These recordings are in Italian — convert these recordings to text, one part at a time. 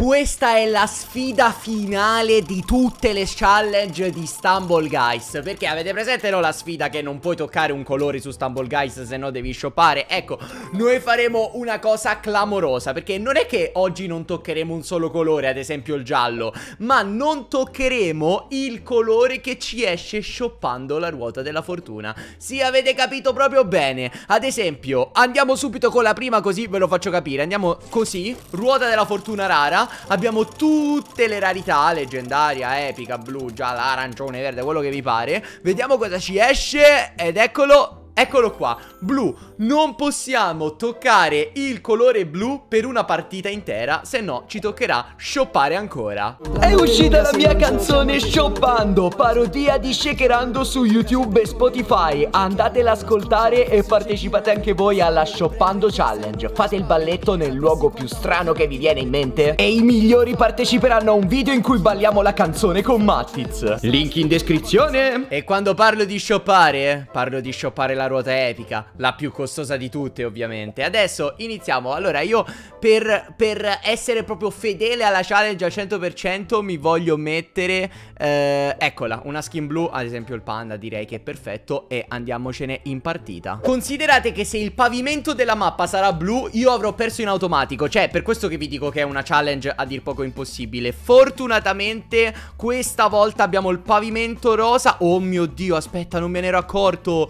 questa è la sfida finale di tutte le challenge di Stumble Guys. Perché avete presente no la sfida che non puoi toccare un colore su Stumble Guys se no devi shoppare? Ecco, noi faremo una cosa clamorosa Perché non è che oggi non toccheremo un solo colore, ad esempio il giallo Ma non toccheremo il colore che ci esce shoppando la ruota della fortuna. Sì, avete capito proprio bene. Ad esempio, andiamo subito con la prima così ve lo faccio capire. Andiamo così, ruota della fortuna rara Abbiamo tutte le rarità Leggendaria, epica, blu, gialla, arancione, verde Quello che vi pare. Vediamo cosa ci esce Ed eccolo Eccolo qua, blu. Non possiamo toccare il colore blu per una partita intera Se no ci toccherà shoppare ancora. È uscita la mia canzone Shoppando Parodia di Shakerando su YouTube e Spotify. Andatela ad ascoltare e partecipate anche voi alla Shoppando Challenge. Fate il balletto nel luogo più strano che vi viene in mente. E i migliori parteciperanno a un video in cui balliamo la canzone con Mattiz. Link in descrizione. E quando parlo di shoppare Parlo di shoppare la ruota epica La più costosa di tutte ovviamente. Adesso iniziamo. Allora io per, per essere proprio fedele alla challenge al 100% Mi voglio mettere eh, Eccola Una skin blu Ad esempio il panda direi che è perfetto E andiamocene in partita. Considerate che se il pavimento della mappa sarà blu Io avrò perso in automatico. Cioè per questo che vi dico che è una challenge a dir poco impossibile. Fortunatamente questa volta abbiamo il pavimento rosa. Oh mio dio aspetta non me ne ero accorto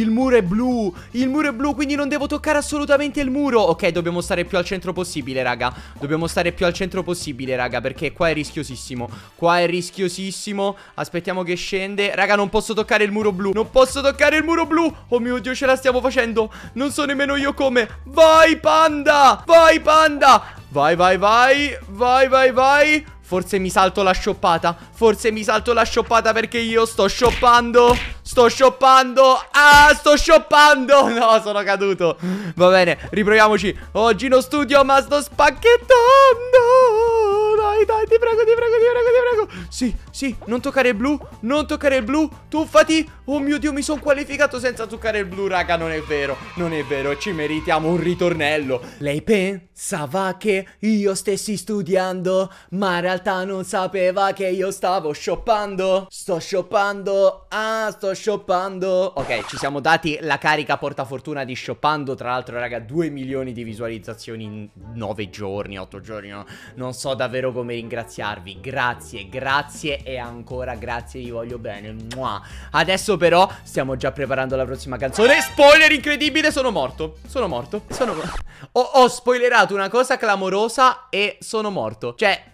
Il muro è blu Il muro è blu quindi non devo toccare assolutamente il muro. Ok dobbiamo stare più al centro possibile raga. Dobbiamo stare più al centro possibile raga Perché qua è rischiosissimo. Qua è rischiosissimo. Aspettiamo che scende. Raga non posso toccare il muro blu. Non posso toccare il muro blu. Oh mio dio ce la stiamo facendo. Non so nemmeno io come. Vai panda! Vai panda! Vai vai vai. Vai vai vai. Forse mi salto la shoppata Forse mi salto la shoppata perché io sto shoppando Sto shoppando Ah sto shoppando No sono caduto. Va bene riproviamoci. Oggi non studio ma sto spacchettando. Dai, dai, ti prego, ti prego, ti prego, ti prego. Sì, sì, non toccare il blu, non toccare il blu. Tuffati. Oh mio Dio, mi sono qualificato senza toccare il blu, raga, non è vero. Non è vero, ci meritiamo un ritornello. Lei pensava che io stessi studiando, ma in realtà non sapeva che io stavo shoppando. Sto shoppando. Ah, sto shoppando. Ok, ci siamo dati la carica portafortuna di shoppando. Tra l'altro, raga, 2 milioni di visualizzazioni in 9 giorni, 8 giorni. No? Non so davvero come ringraziarvi. Grazie, grazie e ancora grazie, vi voglio bene. Mua. Adesso però stiamo già preparando la prossima canzone. Spoiler incredibile, sono morto. Sono morto. Sono ho, ho spoilerato una cosa clamorosa e sono morto. Cioè,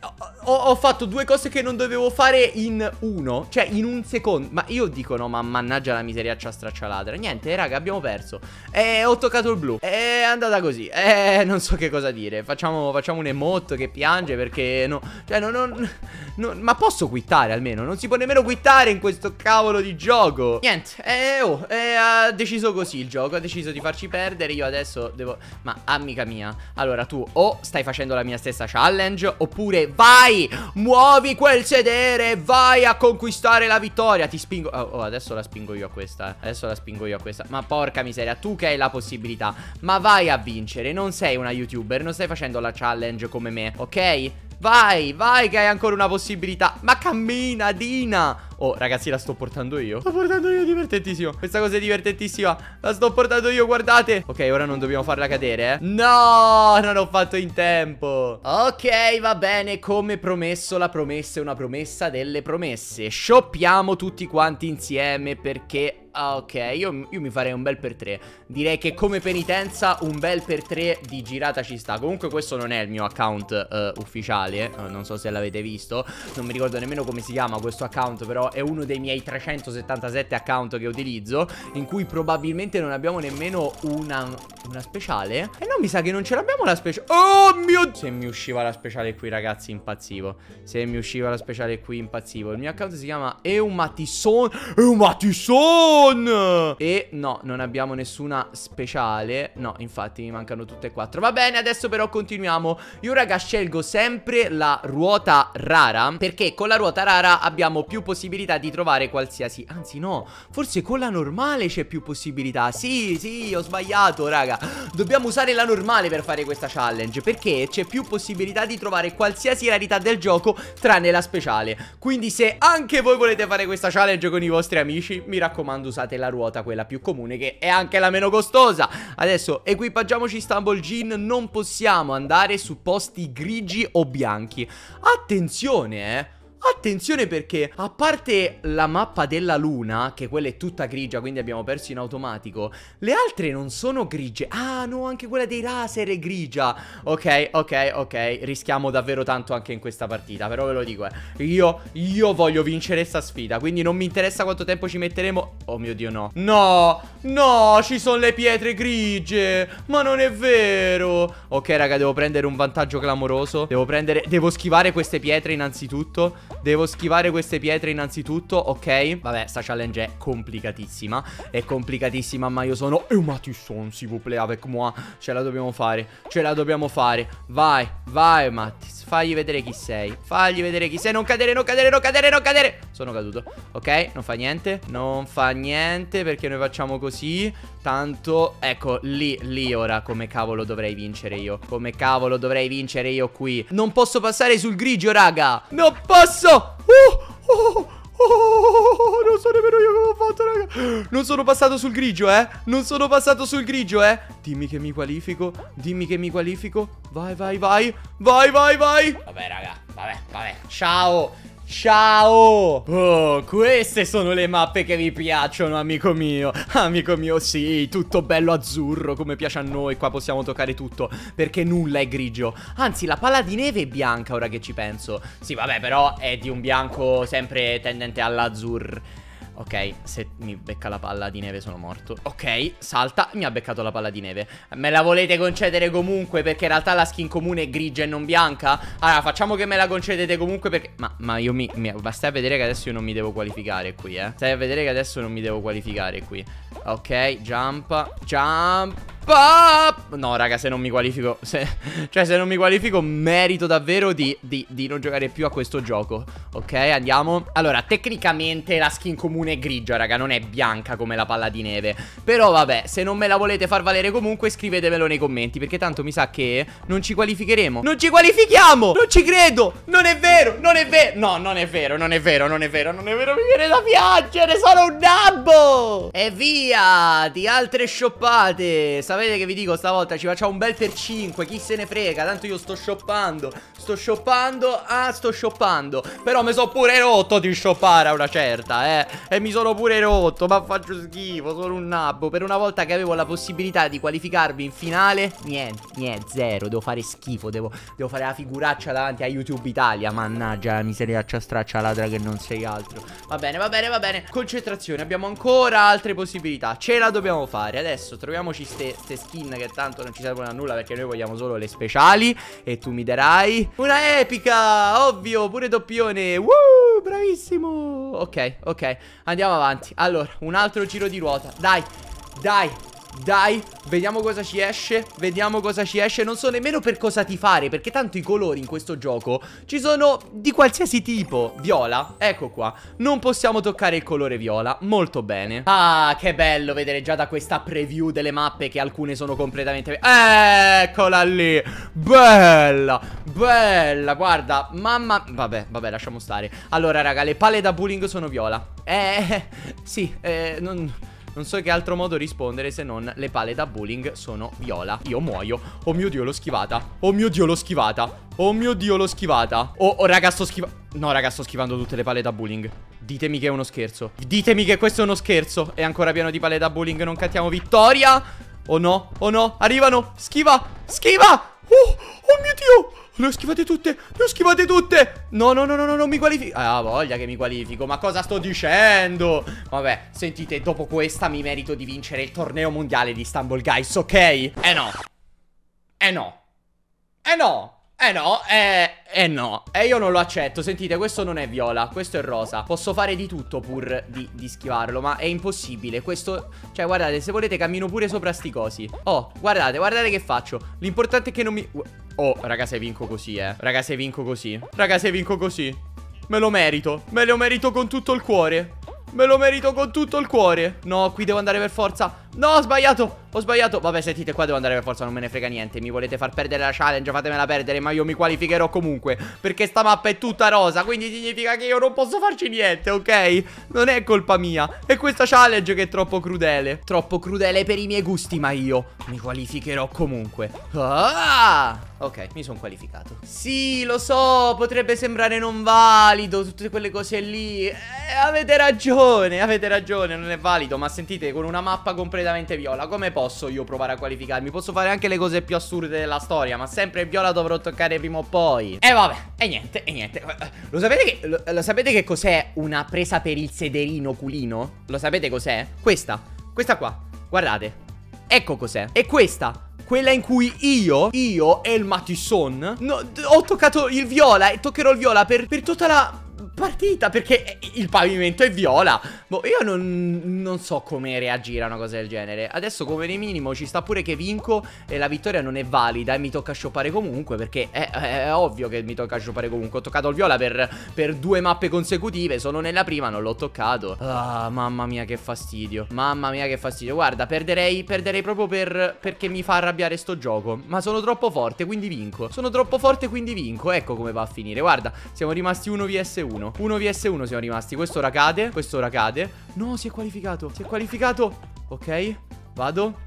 ho, ho, fatto due cose che non dovevo fare in uno. Cioè, in un secondo. Ma io dico no, ma mannaggia la miseriaccia straccialadra. Niente, raga, abbiamo perso. E ho toccato il blu. È andata così. E non so che cosa dire. Facciamo, facciamo un emote che piange perché no. Cioè, non, non, non, Ma posso quittare almeno? Non si può nemmeno quittare in questo cavolo di gioco. Niente. Eh, oh, eh, ha deciso così il gioco. Ha deciso di farci perdere. Io adesso devo. Ma amica mia. Allora, tu o stai facendo la mia stessa challenge. Oppure vai, muovi quel sedere. Vai a conquistare la vittoria. Ti spingo. Oh, oh adesso la spingo io a questa. Eh. Adesso la spingo io a questa. Ma porca miseria, tu che hai la possibilità. Ma vai a vincere. Non sei una youtuber. Non stai facendo la challenge come me, ok? Vai, vai che hai ancora una possibilità. Ma cammina, Dina. Oh, ragazzi, la sto portando io. Sto portando io, divertentissimo. Questa cosa è divertentissima. La sto portando io, guardate. Ok, ora non dobbiamo farla cadere, eh. No, non ho fatto in tempo. Ok, va bene Come promesso, la promessa è una promessa delle promesse. Shoppiamo tutti quanti insieme Perché Ah, ok, io, io, mi farei un bel per tre. Direi che come penitenza un bel per tre di girata ci sta. Comunque questo non è il mio account uh, ufficiale, uh, non so se l'avete visto. Non mi ricordo nemmeno come si chiama questo account, però è uno dei miei 377 account che utilizzo, in cui probabilmente non abbiamo nemmeno una, una speciale. E no, mi sa che non ce l'abbiamo la speciale. Oh mio... Se mi usciva la speciale qui, ragazzi, impazzivo. Se mi usciva la speciale qui, impazzivo. Il mio account si chiama Eumatisson. Eumatisson! Dragon! E no, non abbiamo nessuna speciale. No, infatti mi mancano tutte e quattro. Va bene, adesso però continuiamo. Io raga scelgo sempre la ruota rara Perché con la ruota rara abbiamo più possibilità di trovare qualsiasi. Anzi no, forse con la normale c'è più possibilità. Sì, sì, ho sbagliato raga. Dobbiamo usare la normale per fare questa challenge Perché c'è più possibilità di trovare qualsiasi rarità del gioco Tranne la speciale. Quindi se anche voi volete fare questa challenge con i vostri amici Mi raccomando usate la ruota, quella più comune Che è anche la meno costosa. Adesso equipaggiamoci Stumble Gin Non possiamo andare su posti grigi o bianchi. Attenzione eh Attenzione perché, a parte la mappa della luna, che quella è tutta grigia, quindi abbiamo perso in automatico, le altre non sono grigie. Ah, no, anche quella dei laser è grigia. Ok, ok, ok, rischiamo davvero tanto anche in questa partita, però ve lo dico, eh. Io, io voglio vincere questa sfida, quindi non mi interessa quanto tempo ci metteremo. Oh mio Dio, no. No, no, ci sono le pietre grigie, ma non è vero. Ok, raga, devo prendere un vantaggio clamoroso. Devo prendere, devo schivare queste pietre innanzitutto. Devo schivare queste pietre innanzitutto, ok? Vabbè, sta challenge è complicatissima. È complicatissima, ma io sono Eumatisson, s'il vous plaît, avec moi. Ce la dobbiamo fare, ce la dobbiamo fare. Vai, vai, Mattis. Fagli vedere chi sei. Fagli vedere chi sei. Non cadere, non cadere, non cadere, non cadere. Sono caduto. Ok, non fa niente. Non fa niente perché noi facciamo così. Tanto, ecco, lì, lì ora come cavolo dovrei vincere io. Come cavolo dovrei vincere io qui. Non posso passare sul grigio, raga. Non posso. Uh, uh. Oh, non so nemmeno io come ho fatto, raga. Non sono passato sul grigio, eh. Non sono passato sul grigio, eh. Dimmi che mi qualifico. Dimmi che mi qualifico. Vai, vai, vai. Vai, vai, vai. Vabbè, raga. Vabbè, vabbè. Ciao. Ciao! Oh, queste sono le mappe che vi piacciono, amico mio. Amico mio, sì, tutto bello azzurro, come piace a noi. Qua possiamo toccare tutto, perché nulla è grigio. Anzi, la palla di neve è bianca, ora che ci penso. Sì, vabbè, però è di un bianco sempre tendente all'azzurro. Ok, se mi becca la palla di neve sono morto. Ok, salta, mi ha beccato la palla di neve. Me la volete concedere comunque perché in realtà la skin comune è grigia e non bianca? Allora, facciamo che me la concedete comunque perché... Ma, ma io mi, mi... Stai a vedere che adesso io non mi devo qualificare qui, eh. Stai a vedere che adesso non mi devo qualificare qui. Ok, jump Jump No raga se non mi qualifico se, Cioè se non mi qualifico merito davvero di, di, di, non giocare più a questo gioco Ok? Andiamo. Allora tecnicamente la skin comune è grigia raga Non è bianca come la palla di neve. Però vabbè se non me la volete far valere comunque Scrivetemelo nei commenti Perché tanto mi sa che non ci qualificheremo. Non ci qualifichiamo! Non ci credo! Non è vero! Non è vero No non è vero Non è vero Non è vero Non è vero Mi viene da piangere Sono un nabbo! E via Di altre scioppate sapete che vi dico stavolta ci facciamo un bel per 5 Chi se ne frega Tanto io sto shoppando Sto shoppando Ah sto shoppando Però mi sono pure rotto di shoppare a una certa eh. E mi sono pure rotto Ma faccio schifo Sono un nabbo. Per una volta che avevo la possibilità di qualificarmi in finale Niente Niente Zero Devo fare schifo Devo, devo fare la figuraccia davanti a YouTube Italia. Mannaggia la miseriaccia straccia ladra che non sei altro. Va bene va bene va bene. Concentrazione Abbiamo ancora altre possibilità Ce la dobbiamo fare. Adesso troviamoci ste queste skin che tanto non ci servono a nulla perché noi vogliamo solo le speciali E tu mi darai una epica, ovvio, pure doppione. Woo, bravissimo. Ok, ok, andiamo avanti. Allora, un altro giro di ruota. Dai, dai, dai, vediamo cosa ci esce Vediamo cosa ci esce. Non so nemmeno per cosa ti fare Perché tanto i colori in questo gioco Ci sono di qualsiasi tipo. Viola, ecco qua. Non possiamo toccare il colore viola. Molto bene. Ah, che bello vedere già da questa preview delle mappe Che alcune sono completamente Eccola lì. Bella, bella. Guarda, mamma Vabbè, vabbè, lasciamo stare. Allora raga, le palle da bullying sono viola. Eh, sì, eh, non... Non so che altro modo rispondere se non le pale da bowling sono viola. Io muoio. Oh mio Dio, l'ho schivata. Oh mio Dio, l'ho schivata. Oh mio Dio, l'ho schivata. Oh, oh, raga, sto schivando... No, raga, sto schivando tutte le pale da bowling. Ditemi che è uno scherzo. Ditemi che questo è uno scherzo. È ancora pieno di pale da bowling. Non cantiamo vittoria. Oh no, oh no. Arrivano. Schiva. Schiva. Oh, oh mio Dio. Le ho schivate tutte, le ho schivate tutte. No, no, no, no, no, non mi qualifico. Ah, voglia che mi qualifico, ma cosa sto dicendo? Vabbè, sentite, dopo questa mi merito di vincere il torneo mondiale di Istanbul Guys, ok? Eh no. Eh no. Eh no. Eh no, eh, Eh no, e eh, io non lo accetto. Sentite, questo non è viola, questo è rosa. Posso fare di tutto pur di, di schivarlo Ma è impossibile, questo Cioè guardate, se volete cammino pure sopra sti cosi. Oh, guardate, guardate che faccio. L'importante è che non mi... Oh, raga se vinco così, eh. Raga se vinco così. Raga se vinco così. Me lo merito. Me lo merito con tutto il cuore. Me lo merito con tutto il cuore. No, qui devo andare per forza No, ho sbagliato. Ho sbagliato. Vabbè, sentite, qua devo andare per forza Non me ne frega niente. Mi volete far perdere la challenge Fatemela perdere Ma io mi qualificherò comunque. Perché sta mappa è tutta rosa Quindi significa che io non posso farci niente, ok? Non è colpa mia. È questa challenge che è troppo crudele. Troppo crudele per i miei gusti Ma io mi qualificherò comunque. Ah! Ok, mi sono qualificato. Sì, lo so Potrebbe sembrare non valido Tutte quelle cose lì. Eh, Avete ragione Avete ragione Non è valido Ma sentite, con una mappa completa completamente viola Come posso io provare a qualificarmi? Posso fare anche le cose più assurde della storia Ma sempre viola dovrò toccare prima o poi E vabbè, e niente, e niente Lo sapete che, lo, lo sapete che cos'è una presa per il sederino culino? Lo sapete cos'è? Questa, questa qua Guardate Ecco cos'è E questa quella in cui io, io e il Matisson no, Ho toccato il viola e toccherò il viola per, per tutta la partita perché il pavimento è viola. Boh, io non, non, so come reagire a una cosa del genere. Adesso come minimo ci sta pure che vinco e la vittoria non è valida e mi tocca shoppare comunque perché è, è, è ovvio che mi tocca shoppare comunque. Ho toccato il viola per, per, due mappe consecutive, sono nella prima, non l'ho toccato. Ah, mamma mia che fastidio. Mamma mia che fastidio. Guarda, perderei, perderei proprio per, perché mi fa arrabbiare sto gioco. Ma sono troppo forte, quindi vinco. Sono troppo forte, quindi vinco. Ecco come va a finire. Guarda, siamo rimasti 1 vs 1. 1 vs 1 siamo rimasti. Questo ora cade Questo ora cade. No si è qualificato Si è qualificato. Ok Vado.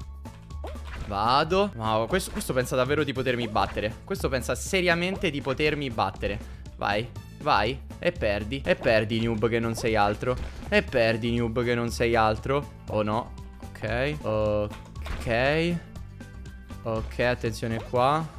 Vado. Wow questo, questo pensa davvero di potermi battere. Questo pensa seriamente di potermi battere. Vai Vai E perdi. E perdi noob che non sei altro. E perdi noob che non sei altro. Oh no. Ok Ok. Ok attenzione qua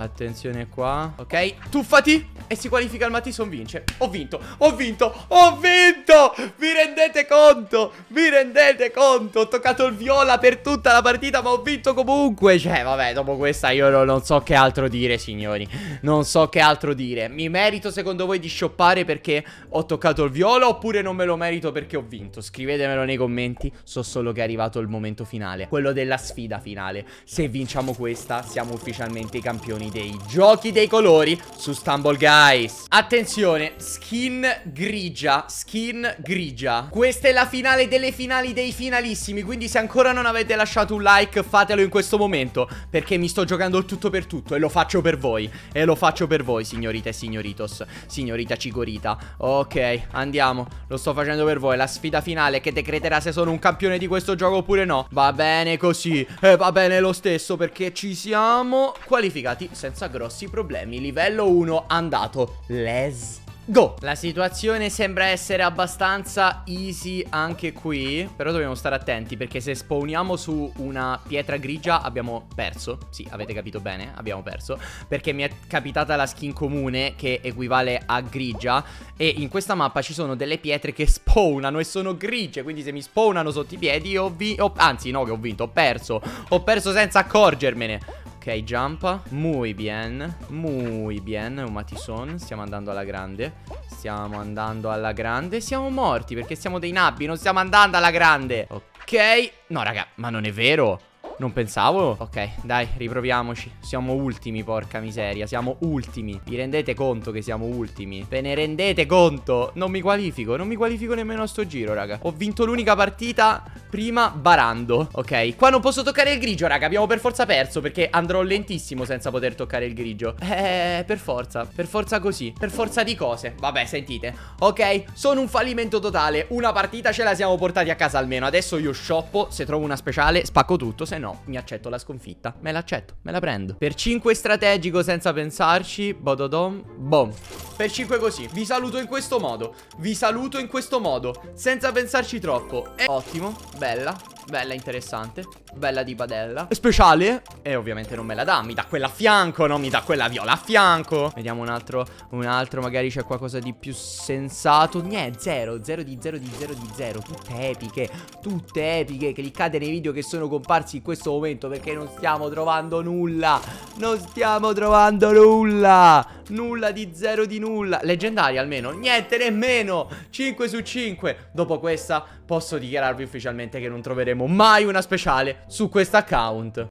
Attenzione qua Ok Tuffati e si qualifica il Mattison vince. Ho vinto, ho vinto, ho vinto! Vi rendete conto? Vi rendete conto? Ho toccato il viola per tutta la partita, ma ho vinto comunque. Cioè, vabbè, dopo questa io non so che altro dire, signori. Non so che altro dire. Mi merito secondo voi di shoppare perché ho toccato il viola oppure non me lo merito perché ho vinto? Scrivetemelo nei commenti. So solo che è arrivato il momento finale, quello della sfida finale. Se vinciamo questa, siamo ufficialmente i campioni dei giochi dei colori su Stumble Guys. Guys Attenzione, skin grigia Skin grigia. Questa è la finale delle finali dei finalissimi Quindi se ancora non avete lasciato un like Fatelo in questo momento Perché mi sto giocando il tutto per tutto E lo faccio per voi E lo faccio per voi, signorita e signoritos Signorita Cigorita. Ok, andiamo Lo sto facendo per voi La sfida finale che decreterà se sono un campione di questo gioco oppure no. Va bene così E va bene lo stesso Perché ci siamo qualificati senza grossi problemi Livello 1 andato. Les Go! La situazione sembra essere abbastanza easy anche qui Però dobbiamo stare attenti perché se spawniamo su una pietra grigia abbiamo perso. Sì, avete capito bene, abbiamo perso. Perché mi è capitata la skin comune che equivale a grigia E in questa mappa ci sono delle pietre che spawnano e sono grigie Quindi se mi spawnano sotto i piedi ho vinto Anzi no che ho vinto, ho perso. Ho perso senza accorgermene Ok, jump. Muy bien. Muy bien. Un matison. Stiamo andando alla grande. Stiamo andando alla grande. Siamo morti perché siamo dei nabbi. Non stiamo andando alla grande. Ok. No, raga, ma non è vero. Non pensavo? Ok dai riproviamoci. Siamo ultimi porca miseria Siamo ultimi. Vi rendete conto che siamo ultimi? Ve ne rendete conto? Non mi qualifico Non mi qualifico nemmeno a sto giro raga. Ho vinto l'unica partita Prima barando. Ok Qua non posso toccare il grigio raga Abbiamo per forza perso Perché andrò lentissimo senza poter toccare il grigio. Eh per forza Per forza così Per forza di cose. Vabbè sentite. Ok Sono un fallimento totale. Una partita ce la siamo portati a casa almeno. Adesso io shoppo Se trovo una speciale spacco tutto Se no no, mi accetto la sconfitta. Me l'accetto, me la prendo. Per 5 strategico senza pensarci, bododom, bom. per 5 così Vi saluto in questo modo Vi saluto in questo modo Senza pensarci troppo E ottimo Bella Bella, interessante. Bella di padella Speciale? E ovviamente non me la dà Mi dà quella a fianco Non mi dà quella viola a fianco. Vediamo un altro Un altro Magari c'è qualcosa di più sensato. Niente Zero Zero di zero di zero di zero. Tutte epiche Tutte epiche Cliccate nei video che sono comparsi in questo momento Perché non stiamo trovando nulla. Non stiamo trovando nulla. Nulla di zero di nulla. Leggendari almeno? Niente nemmeno. 5 su 5 Dopo questa posso dichiararvi ufficialmente che non troveremo mai una speciale su questo account